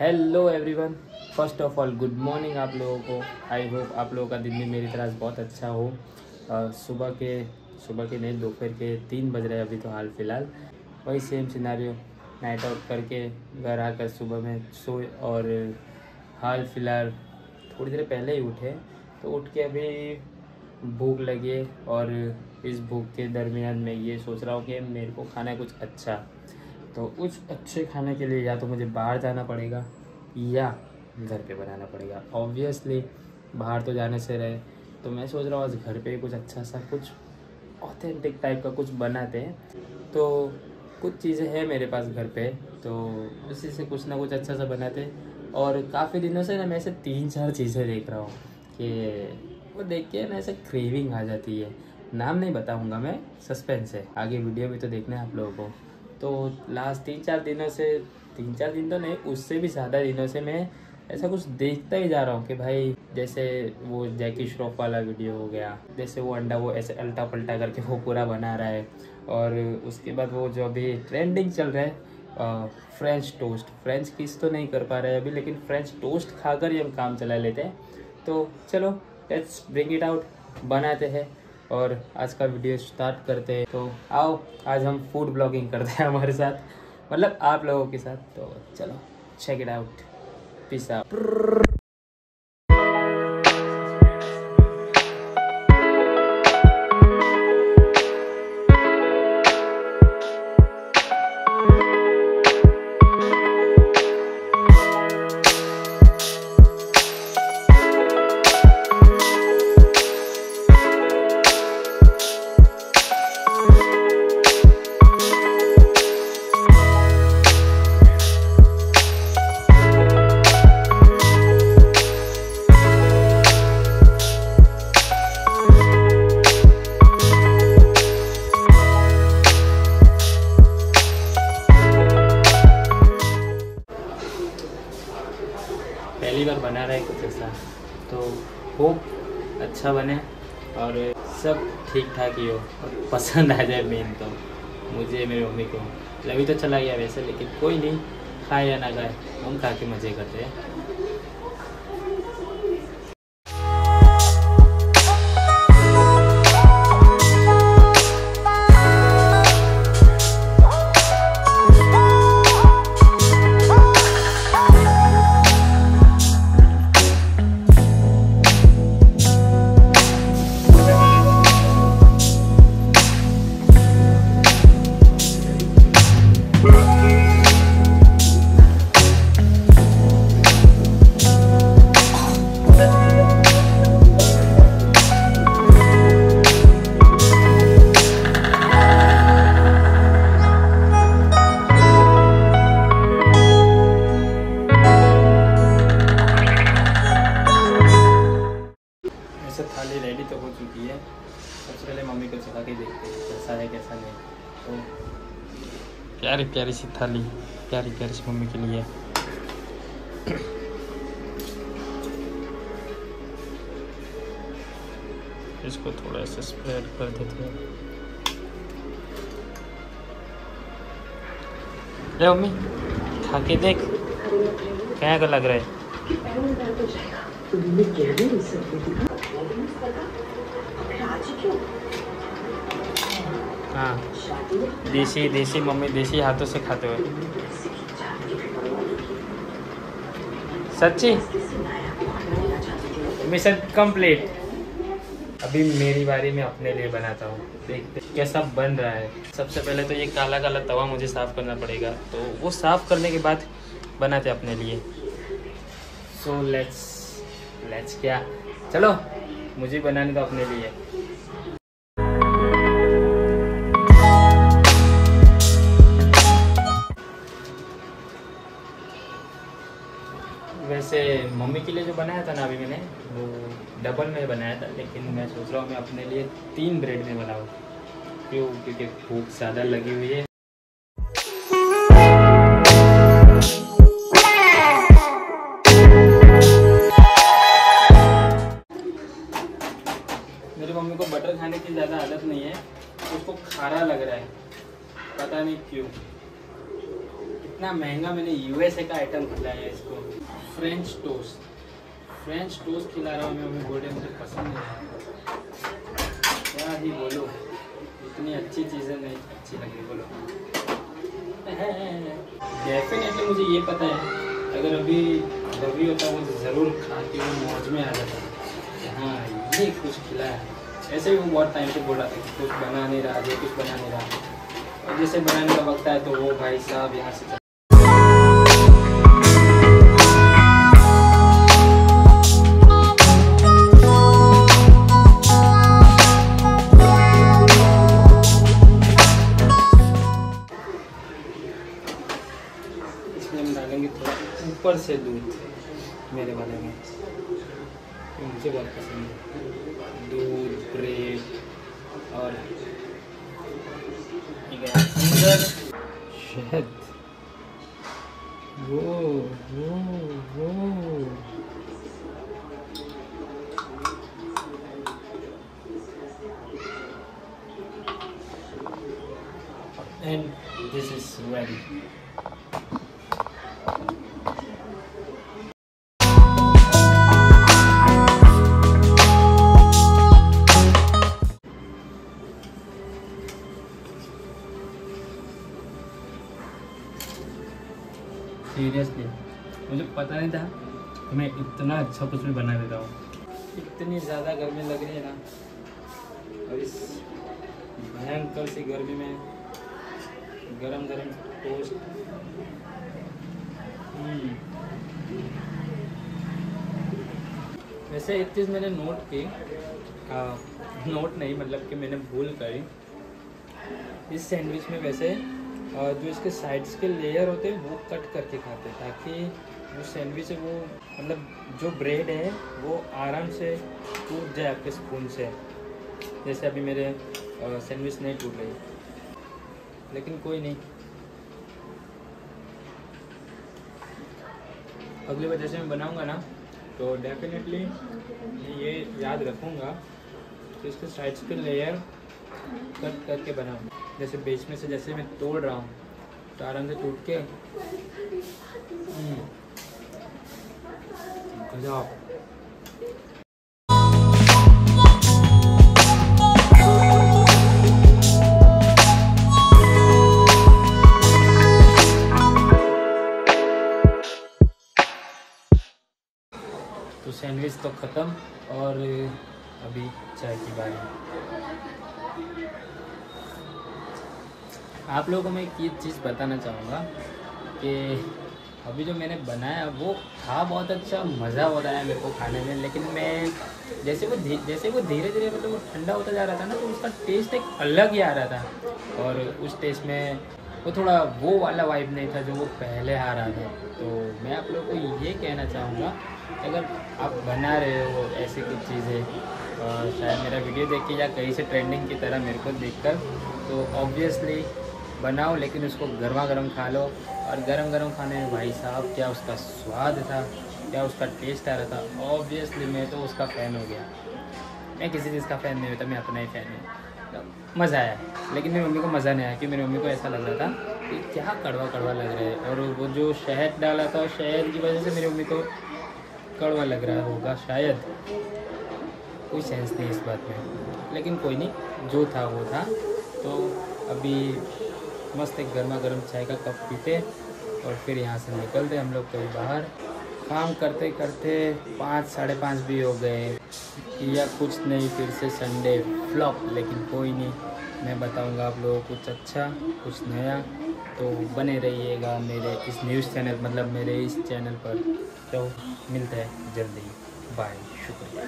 Hello everyone first of all good morning आप लोगों को. आई होप आप लोगों का दिन भी मेरी तरह बहुत अच्छा हो. अ, सुबह के सुबह के नहीं दोपहर के तीन बज रहे हैं अभी तो हाल फ़िलहाल. वही सेम सिनारियो नाइट आउट करके घर आकर सुबह में सोए और हाल फ़िलहाल थोड़ी देर पहले ही उठे. तो उठ के अभी भूख लगी और इस भूख के दरमियान मैं ये सोच रहा हूँ कि मेरे को खाना है कुछ अच्छा तो कुछ अच्छे खाने के लिए या तो मुझे बाहर जाना पड़ेगा या घर पे बनाना पड़ेगा। ऑब्वियसली बाहर तो जाने से रहे। तो मैं सोच रहा हूँ आज घर पे कुछ अच्छा सा, कुछ ऑथेंटिक टाइप का कुछ बनाते हैं। तो कुछ चीज़ें हैं मेरे पास घर पे तो उसी से कुछ ना कुछ अच्छा सा बनाते और काफ़ी दिनों से ना मैं ऐसे तीन चार चीज़ें देख रहा हूँ कि वो देख के ना ऐसे क्रेविंग आ जाती है। नाम नहीं बताऊँगा मैं सस्पेंस है। आगे वीडियो भी तो देखना है आप लोगों को। तो लास्ट तीन चार दिनों से तीन चार दिन तो नहीं, उससे भी ज़्यादा दिनों से मैं ऐसा कुछ देखता ही जा रहा हूँ कि भाई, जैसे वो जैकी श्रॉफ वाला वीडियो हो गया, जैसे वो अंडा वो ऐसे अल्टा पल्टा करके वो पूरा बना रहा है, और उसके बाद वो जो अभी ट्रेंडिंग चल रहा है फ्रेंच टोस्ट फ्रेंच किस तो नहीं कर पा रहे अभी, लेकिन फ्रेंच टोस्ट खाकर ही हम काम चला लेते हैं। तो चलो लेट्स ब्रिंग इट आउट बनाते हैं। और आज का वीडियो स्टार्ट करते हैं। तो आओ, आज हम फ़ूड ब्लॉगिंग करते हैं हमारे साथ। मतलब आप लोगों के साथ। तो चलो चेक इट आउट पीस तो होप अच्छा बने और सब ठीक ठाक ही हो और पसंद आ जाए मेन तो। मुझे, मेरी मम्मी को। लवी तो चला गया वैसे, लेकिन कोई नहीं, खाए या ना खाए, हम खा के मज़े करते हैं। थाली रेडी तो हो चुकी है। सबसे पहले मम्मी को चला के देखते हैं कैसा है कैसा नहीं। तो प्यारी प्यारी सी थाली प्यारी प्यारी सी मम्मी के लिए। इसको थोड़ा सा स्प्रेड कर देते हैं। ले मम्मी खा के देख क्या लग रहा है? हाँ। देसी देसी मम्मी, देसी हाथों से खाते हुए सच्ची? मिशन कंप्लीट अभी मेरी बारी में अपने लिए बनाता हूँ। देखते कैसा बन रहा है। सबसे पहले तो ये काला काला तवा मुझे साफ़ करना पड़ेगा। तो वो साफ़ करने के बाद बनाते अपने लिए। सो लेट्स लेट्स क्या? चलो, मुझे बनाने तो अपने लिए। वैसे मम्मी के लिए जो बनाया था ना अभी मैंने, वो डबल में बनाया था, लेकिन मैं सोच रहा हूँ मैं अपने लिए तीन ब्रेड में बनाऊँ। क्यों? क्योंकि भूख ज़्यादा लगी हुई है। मेरी मम्मी को बटर खाने की ज़्यादा आदत नहीं है, उसको खारा लग रहा है। पता नहीं क्यों। इतना महँगा मैंने यूएसए का आइटम खिलाया है इसको। फ्रेंच टोस्ट फ्रेंच टोस्ट खिला रहा हूँ मैं मम्मी बोले मुझे पसंद नहीं क्या ही बोलो? इतनी अच्छी चीज़ें नहीं, अच्छी लगी बोलो। डेफिनेटली मुझे ये पता है, अगर अभी कभी होता मुझे ज़रूर खा के वो मौज में आ जाता हाँ। ये कुछ खिलाया है। ऐसे भी वो बहुत टाइम से बोल था कुछ बना नहीं रहा ये कुछ बना नहीं रहा। और जैसे बनाने का वक्त आया तो वो भाई साहब यहाँ से इसमें हम डालेंगे थोड़ा ऊपर से दूध, मेरे वाले में। ये मुझे बहुत पसंद है। दूध ब्रेड और शहद वो वो वो and this is ready. पता नहीं था। कि मैं इतना अच्छा कुछ भी बना देता हूँ। इतनी ज़्यादा गर्मी लग रही है ना। और इस भयंकर सी गर्मी में गरम गरम टोस्ट। वैसे एक चीज़ मैंने नोट की आ, नोट नहीं मतलब कि मैंने भूल करी। इस सैंडविच में वैसे जो इसके साइड्स के लेयर होते हैं वो कट करके खाते हैं ताकि जो सैंडविच है वो मतलब जो ब्रेड है, वो आराम से टूट जाए आपके स्पून से। जैसे अभी मेरे सैंडविच नहीं टूट रही। लेकिन कोई नहीं। अगली बार जैसे मैं बनाऊँगा ना तो डेफिनेटली ये याद रखूँगा तो इसके साइड्स के लेयर कट करके बनाऊँ जैसे बीच में से जैसे मैं तोड़ रहा हूँ तो आराम से टूट के हम्म, तो सैंडविच तो ख़त्म और अभी चाय की बारी आप लोगों को मैं एक चीज़ बताना चाहूँगा कि अभी जो मैंने बनाया वो था बहुत अच्छा मज़ा बहुत आया मेरे को खाने में, लेकिन मैं जैसे वो जैसे वो धीरे धीरे मतलब वो ठंडा होता जा रहा था ना तो उसका टेस्ट एक अलग ही आ रहा था। और उस टेस्ट में वो थोड़ा वो वाला वाइब नहीं था जो वो पहले आ रहा था। तो मैं आप लोगों को ये कहना चाहूँगा, अगर आप बना रहे हो ऐसी कुछ चीज़ें शायद मेरा वीडियो देख के या कहीं से ट्रेंडिंग की तरह मेरे को देखकर तो ऑब्वियसली बनाओ, लेकिन उसको गर्मा गर्म खा लो। और गर्म गरम खाने में भाई साहब, क्या उसका स्वाद था, क्या उसका टेस्ट आ रहा था? ऑब्वियसली मैं तो उसका फ़ैन हो गया। मैं किसी चीज़ का फ़ैन नहीं होता, मैं अपना ही फ़ैन हूँ। तो मज़ा आया, लेकिन मेरी मम्मी को मज़ा नहीं आया कि मेरी मम्मी को ऐसा लग रहा था कि क्या कड़वा कड़वा लग रहा है। और वो जो शहद डाला था, शहद की वजह से मेरी मम्मी को कड़वा लग रहा होगा शायद। कोई सेंस नहीं इस बात में। लेकिन कोई नहीं, जो था वो था। तो अभी मस्त एक गर्मा गर्म चाय का कप पीते और फिर यहाँ से निकलते हम लोग कभी बाहर। काम करते करते पाँच, साढ़े पाँच भी हो गए। या कुछ नहीं, फिर से संडे फ्लॉप लेकिन कोई नहीं। मैं बताऊँगा आप लोगों को कुछ अच्छा कुछ नया। तो बने रहिएगा मेरे इस न्यूज़ चैनल मतलब मेरे इस चैनल पर। तो मिलते हैं जल्दी। बाय शुक्रिया।